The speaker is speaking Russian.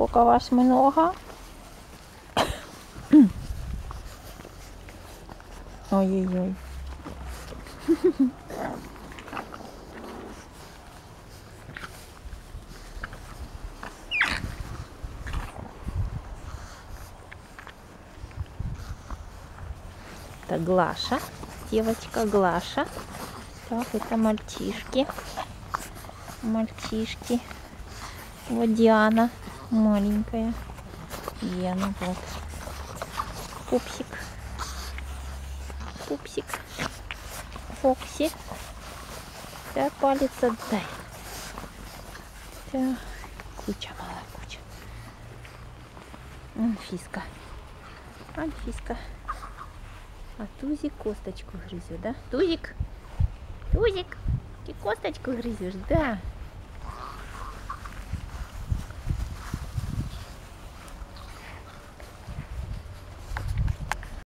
Сколько вас много? Ой-ой-ой. Это Глаша, девочка Глаша. Так, это мальчишки. Мальчишки. Вот Диана, маленькая. Диана, вот. Пупсик. Пупсик. Фокси. Так, палец отдай. Так, куча мала, куча. Анфиска. Анфиска. А Тузик косточку грызет, да? Тузик? Тузик, ты косточку грызешь, да?